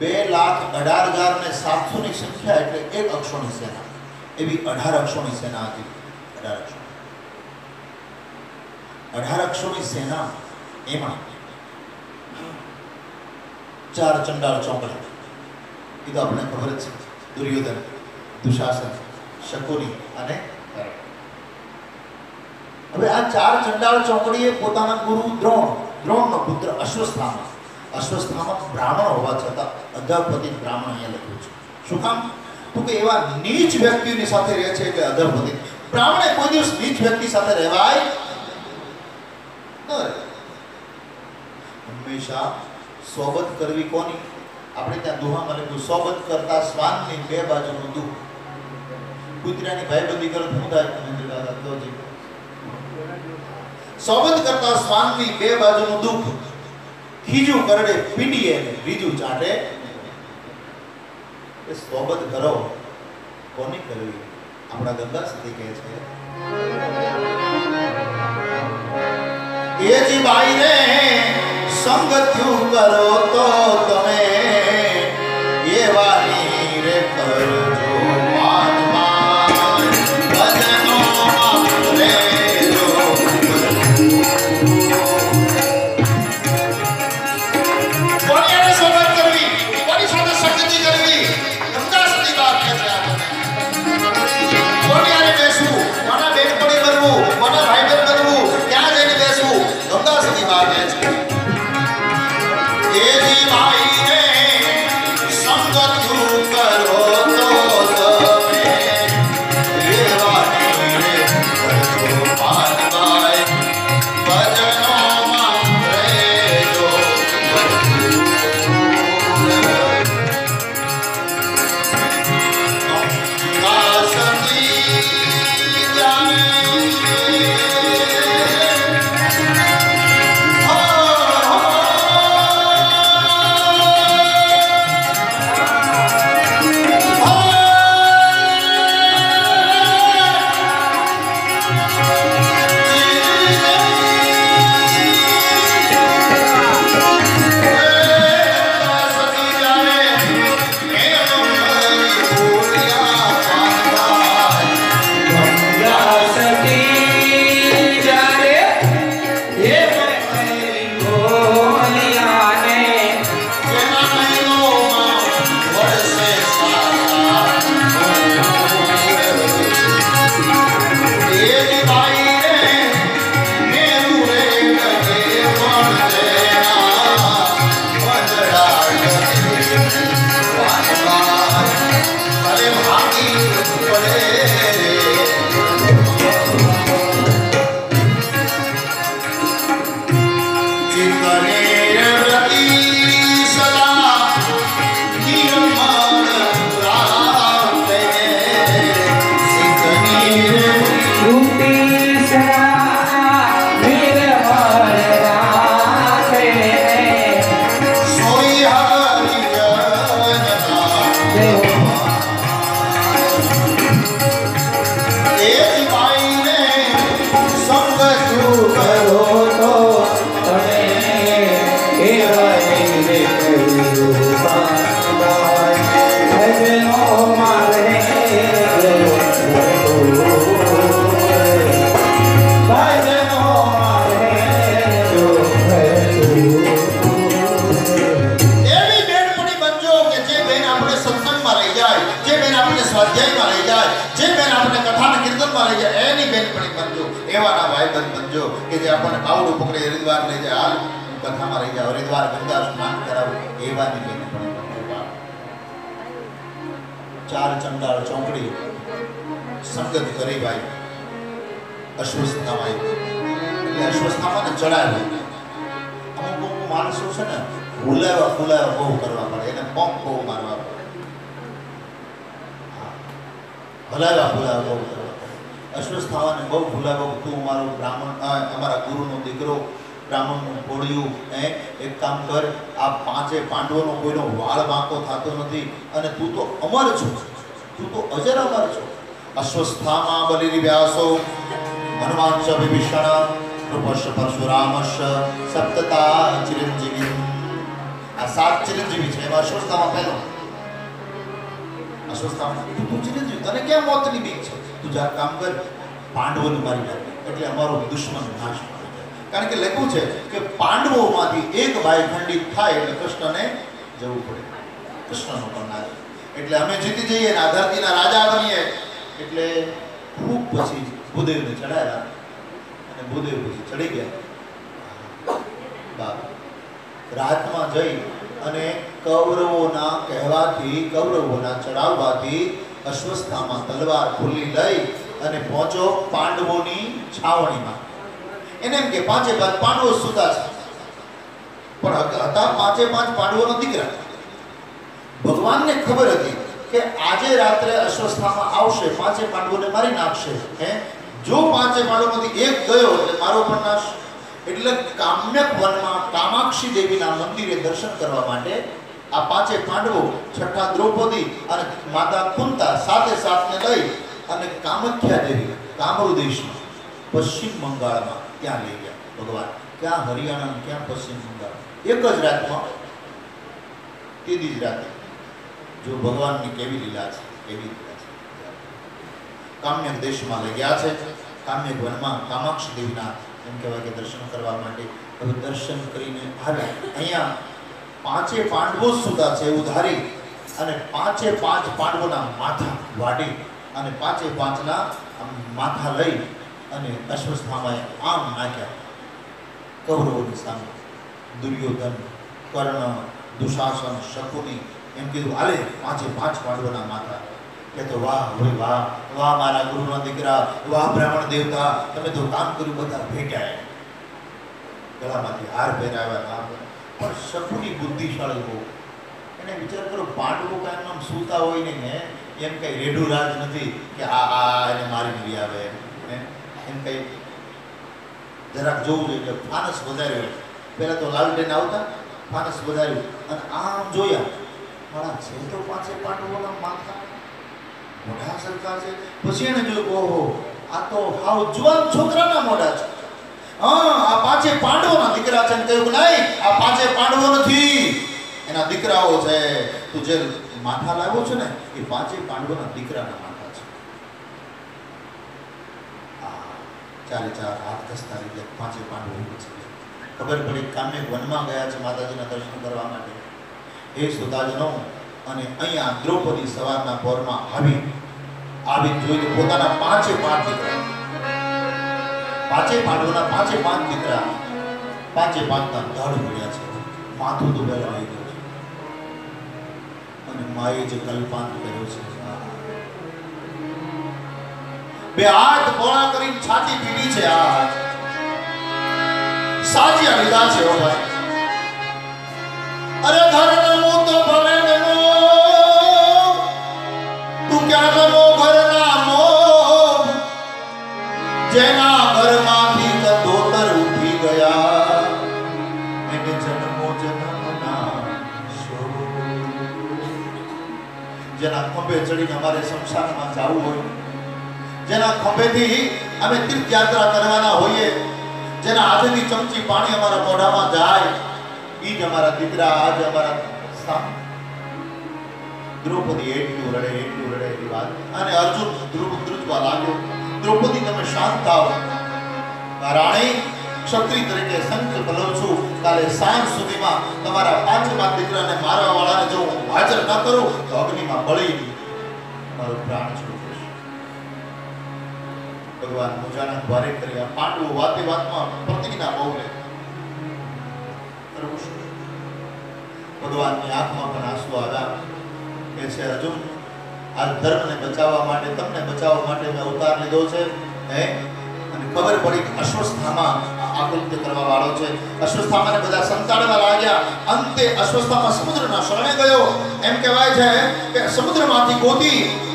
બે લાખ અઢાર હજાર ને સાતસો ની સંખ્યા એટલે એક અક્ષોની સેના. એવી અઢાર અક્ષોની સેના હતી. અઢાર અક્ષો. અઢાર અક્ષોની સેના એમાં ચાર ચંડાળ ચોકડા એ તો આપણે ખબર જ છે. દુર્યોધન, દુશાસન, શકુની અને કર્ણ. હવે આ ચાર ચંડાળ ચોકડીએ પોતાના ગુરુ દ્રોણ, દ્રોણનો પુત્ર અશ્વસ્થામા અશ્વસ્થામા બ્રાહ્મણ હોવા છતાં અધપતિ બ્રાહ્મણ અહીંયા લખ્યું છે. શું કામ? તો કે એવા નીચ વ્યક્તિની સાથે રહે છે એટલે અધપતિ બ્રાહ્મણે કોઈ દિવસ નીચ વ્યક્તિ સાથે રહેવાય હંમેશા સોબત કરવી કોની? આપણે ત્યાં દુહામાં લખ્યું, સોબત કરતા શ્વાનની બે બાજુનું દુઃખ. કૂતરાની ભાઈબંધી કરો શું થાય મહેન્દ્ર દાદા સોબત કરતા શ્વાનની બે બાજુનું દુઃખ. ખીજું કરડે, પીડીએ ને બીજું ચાટે. એ સોબત કરો. કોની કરવી? આપણા ગંગા સુધી કહે છે. એ જી બાઈ રે થયું કરો. અરે એની બેનપણી બનજો કે જે આપણને કાવડું પકડી, હરિદ્વાર લઈ જાય. હાલ કથામાં રહી જાય હરિદ્વાર ગંગા સ્નાન કરાવું. એવાની ચાર ચંડાળ ચોકડી સંગત કરી ભાઈ. અશ્વસ્થામાં એટલે અશ્વસ્થામાં ચડાવે અમુક માણસો છે ને, ફૂલાવા ફૂલાવા બહુ કરવા પડે. એને પંપ બહુ મારવા પડે. હા. ભલાવા ફૂલાવા બહુ કરવા થવાને બહુ ફૂલાવા તું અમારો બ્રાહ્મણ અમારા ગુરુનો દીકરો બ્રાહ્મણનું પોળિયું એ એક કામ કર, આ પાંચે પાંડવોનો કોઈનો વાળ વાંકો થતો નથી અને તું તો અમર છો. તું તો અજર અમર છો. અશ્વસ્થામાં બલિ વ્યાસો હનુમાન ચ વિભીષણ, કૃપશ પરશુરામશ, સપ્તતા ચિરંજીવી. આ સાત ચિરંજીવી છે, એમાં અશ્વસ્થામાં પહેલો. અશ્વસ્થામાં તું ચિરંજીવી, તને ક્યાં મોતની બીક છે? તું જા કામ કર. પાંડવોને મારી નાખ. એટલે અમારો દુશ્મન નાશ પામી કારણ કે લખ્યું છે કે પાંડવોમાંથી એક ભાઈ ખંડિત થાય એટલે કૃષ્ણને જવું પડે. કૃષ્ણનો ના એટલે અમે જીતી જઈએ ને ધરતીના રાજા બનીએ. એટલે ખૂબ પછી ભૂદેવને ચડાયા અને ભૂદેવ પછી ચડી ગયા. બાપ, રાતમાં જઈ અને કૌરવોના કહેવાથી, કૌરવોના ચડાવવાથી અશ્વસ્થામાં તલવાર ખુલ્લી લઈ અને પહોંચો પાંડવોની છાવણીમાં. એને એમ કે, પાંચે પાંચ પાંડવો સુતા છે. પણ હતા પાંચે પાંચ પાંડવોનો દીકરા. ભગવાનને ખબર હતી કે આજે રાત્રે અશ્વસ્થામાં આવશે, પાંચે પાંડવોને મારી નાખશે. હે? જો પાંચે પાંડવોમાંથી એક ગયો એટલે મારો પણ નાશ. એટલે કામ્યક વનમાં કામાક્ષી દેવીના મંદિરે દર્શન કરવા માટે આ પાંચે પાંડવો, છઠ્ઠા દ્રૌપદી અને માતા કુંતા સાથે સાથને લઈ અને કામખ્યા દેવી કામરૂ દેશમાં પશ્ચિમ બંગાળમાં ત્યાં લઈ ગયા. ભગવાન, ક્યાં હરિયાણા ક્યાં પશ્ચિમ બંગાળ એક જ રાતમાં તેદી જ રાતે. જો ભગવાનની કેવી લીલા છે, કેવી લીલા છે. કામ્યક દેશમાં લઈ ગયા છે. કામ્યક વનમાં કામાક્ષ દેવીના, એમ કહેવાય કે દર્શન કરવા માટે હવે દર્શન કરીને આવ્યા. અહીંયા પાંચે પાંડવો સુધા છે એવું ધારી અને પાંચે પાંચ પાંડવોના માથા વાડી અને પાંચે પાંચના માથા લઈ અને અશ્વસ્થામાએ આમ નાખ્યા. કૌરવોની સામે. દુર્યોધન, કર્ણ, દુશાસન, શકુની એમ કીધું, હાલે, પાંચે પાંચ પાંડવોના માથા. કે તો, વાહ હોય વાહ વાહ, મારા ગુરુના દીકરા, વાહ, બ્રાહ્મણ દેવતા, તમે તો કામ કર્યું, બધા ભેટ્યા ગળામાંથી હાર પહેરાવ્યા કામ પણ શકુની બુદ્ધિશાળી હોવું. એને વિચાર કરો પાંડવો કાંઈ આમ સૂતા હોય ને એમ કઈ રેઢું રાજ નથી કે આ આ એને મારી લઈ આવે એમ કઈ જરાક જોવું જોઈએ કે ફાનસ વધાર્યો પહેલા તો લાલટેન આવતા, ફાનસ વધાર્યું અને આમ જોયા મારા છે તો પાંચે પાંડવોના માથા. મોઢા સરખા છે. પછી એને જોયું, ઓહો, આ તો હાવ જુવાન છોકરાના મોઢા છે. હા, આ પાંચે પાંડવોના દીકરા છે. કહ્યું કે નહીં, આ પાંચે પાંડવો નથી. એના દીકરાઓ છે. તું જે માથા લાવ્યો છે ને, એ પાંચે પાંડવોના દીકરાના માથા છે. ચારે ચાર હાથ ઘસતા રીતે પાંચે પાંડવો છે. ખબર પડી કામે વનમાં ગયા છે માતાજીના દર્શન કરવા માટે. એ સુદાજનો, અને અહીંયા દ્રૌપદી સવારના પોરમાં આવી આવી જોઈને પોતાના પાંચે પાંચ દીકરા. પાંચે પાંડવોના પાંચે પાંચ દીકરા. પાંચે પાંચના ધડ પડ્યા છે. માથું દુબેલા આવી ગયું છે. અને માએ જે કલ્પાંત કર્યો છે બે હાથ પોળા કરીને છાતી પીડી છે આ. સાચી લીધા છે ઓ ભાઈ. અરે ઘર નમો તો ભલે નમો. તું ક્યાં નમો? ઘર નામો. જેના અમારે સંસારમાં જવું હોય. જેના ખંભેથી અમે તીર્થયાત્રા કરવાના હોઈએ, જેના હાથેથી ચમચી પાણી અમારા મોઢામાં જાય એ જ અમારા દીકરા આજ અમારા દ્રૌપદી એટલું રડે એટલું રડે એવી વાત. અને અર્જુન ધ્રુવ ધ્રુજવા લાગ્યો, દ્રૌપદી, તમે શાંત થાવ રાણી ક્ષત્રિય તરીકે સંકલ્પ લઉં છું. કાલે સાંજ સુધીમાં તમારા પાંચ પાંચ દીકરાને મારવા વાળાને જો હું હાજર ન કરું, તો અગ્નિમાં બળી મારો પ્રાણ છૂટશે ભગવાન મોજાના દ્વારે કર્યા. પાંડવો વાતે વાતમાં પ્રતિજ્ઞા બહુ લે ભગવાનની આંખમાં પણ આંસુ આવ્યા કે છે, અર્જુન, આ ધર્મને બચાવવા માટે, તમને બચાવવા માટે મેં અવતાર લીધો છે, હે? અને ખબર પડી કે અશ્વસ્થામાં આ આકૃત્ય કરવા વાળો છે. અશ્વસ્થામાને બધા સંતાડવા લાગ્યા. અંતે અશ્વસ્થામાં સમુદ્રના શરણે ગયો. એમ કહેવાય છે કે સમુદ્રમાંથી ગોતી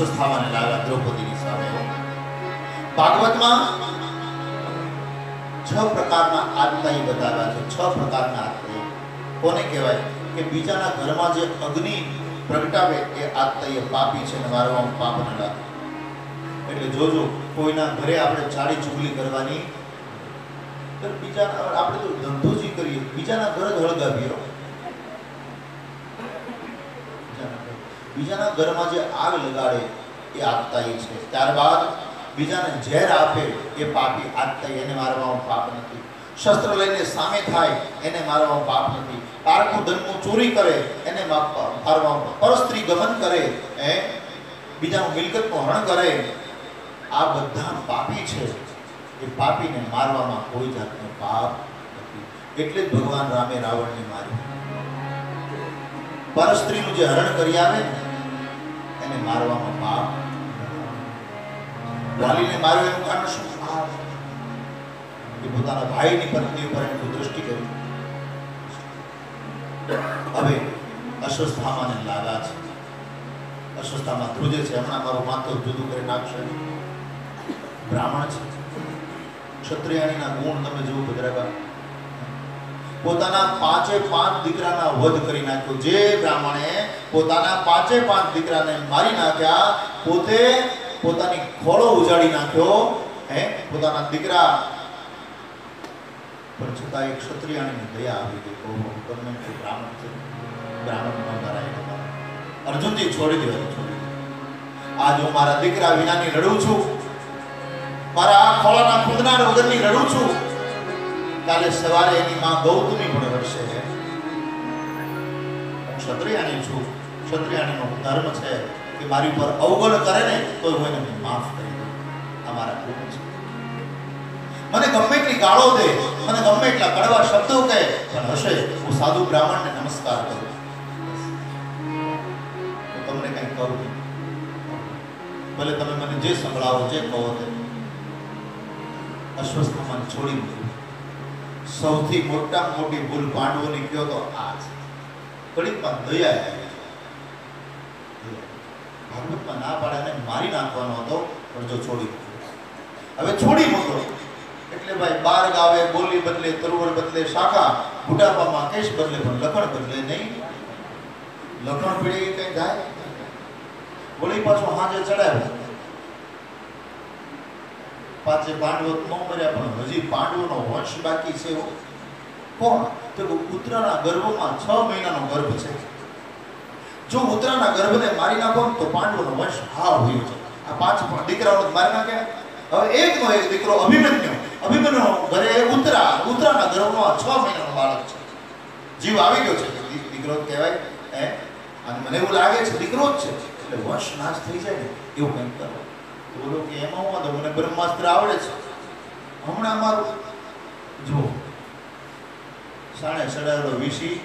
અશ્વસ્થામાને લાવ્યા દ્રૌપદીની સામે ભાગવતમાં છ પ્રકારના આત્માઈ બતાવ્યા છે. છ પ્રકારના આત્માઈ કોને કહેવાય? કે બીજાના ઘરમાં જે અગ્નિ પ્રગટાવે એ આત્માઈ પાપી છે ને વારંવાર પાપ ન લાગે. એટલે જોજો, કોઈના ઘરે આપણે ચાડી ચુગલી કરવાની બીજા આપણે તો ધંધો જ કરીએ. બીજાના ઘર જ હળગાવ્યો બીજાના ઘરમાં જે આગ લગાડે એ આપતાઈ છે. ત્યારબાદ બીજાને ઝેર આપે એ પાપી આપતાઈ, એને મારવામાં પાપ નથી. શસ્ત્ર લઈને સામે થાય, એને મારવામાં પાપ નથી. પારકું ધનનું ચોરી કરે, એને મારવામાં પરસ્ત્રી ગમન કરે, એ બીજાનું મિલકતનું હરણ કરે, આ બધા પાપી છે. એ પાપીને મારવામાં કોઈ જાતનો પાપ નથી. એટલે જ ભગવાન રામે રાવણને માર્યો. પરસ્ત્રીનું જે હરણ કરી આવે, એને મારવામાં પાપ. વાલીને માર્યો એનું કારણ શું? એ પોતાના ભાઈની પત્ની ઉપર એની દૃષ્ટિ કરી. હવે અસ્વસ્થામાં લાગા છે. અશ્વસ્થામાં ધ્રુજે છે. હમણાં મારો માથો જુદું કરી નાખશે. બ્રાહ્મણ છે. ક્ષત્રિયાણીના ગુણ તમે જુઓ ગુજરાતમાં પોતાના પાંચે પાંચ દીકરાના વધ કરી નાખ્યો. જે બ્રાહ્મણે પોતાના પાંચે પાંચ દીકરાને મારી નાખ્યા, પોતે પોતાની ખોળો ઉજાડી નાખ્યો, હે? પોતાના દીકરા પણ છતાં એક ક્ષત્રિયાણીની દયા આવી ગઈ. કહું ગમે તે બ્રાહ્મણ છે? બ્રાહ્મણ ન કરાય અર્જુનજી છોડી દેવા છોડી આજ હું મારા દીકરા વિનાની રડું છું, મારા ખોળાના ખુદના વગરની રડું છું કાલે સવારે એની માં ગૌતમી પણ રડશે હું ક્ષત્રિયાની છું. ક્ષત્રિયાણીનો ધર્મ છે કે મારી ઉપર અવગણ કરે ને તો હું એને માફ કરી દઉં. આ મારા ગુણ છે. મને ગમે એટલી ગાળો દે, મને ગમે એટલા કડવા શબ્દો કહે, પણ હશે, હું સાધુ બ્રાહ્મણને નમસ્કાર કરું. તમને કંઈ કહું નહીં. ભલે તમે મને જે સંભળાવો, જે કહો તે. અસ્વસ્થ મન છોડી મૂક્યું સૌથી મોટામાં મોટી ભૂલ પાંડવોની કયો તો આ છે. ઘડીકમાં દયા આવી છે. ભાગવતમાં ના પાડે એને મારી નાખવાનો હતો, પણ જો છોડી હવે છોડી મૂકો એટલે ભાઈ બાર ગાવે, બોલી બદલે, તરુવર બદલે, શાખા, બુઢાપામાં કેશ બદલે, પણ લખણ બદલે નહીં. લખણ પીડી કઈ જાય? બોલી પાછો હાજે ચડાવ્યો. પાંચે પાંડવ ન મર્યા, પણ હજી પાંડવોનો વંશ બાકી છે કોણ? તો કે ઉત્તરાના ગર્ભમાં છ મહિનાનો ગર્ભ છે. જો ઉત્તરાના ગર્ભને મારી નાખો તો પાંડવોનો વંશ હા હોય છે. આ પાંચ પણ દીકરાઓને મારી નાખે. હવે એકનો એક દીકરો અભિમન્યુ. અભિમન્યુ ઘરે ઉત્તરા, ઉત્તરાના ગર્ભમાં છ મહિનાનો બાળક છે. જીવ આવી ગયો છે. દીકરો કહેવાય, હે? અને મને એવું લાગે છે, દીકરો જ છે. એટલે વંશ નાશ થઈ જાય ને, એવું કંઈક કરો. બોલો કે એમાં હું વાંધો, મને બ્રહ્માસ્ત્ર આવડે છે. હમણાં મારું જો સાડા સડાયેલો વિષી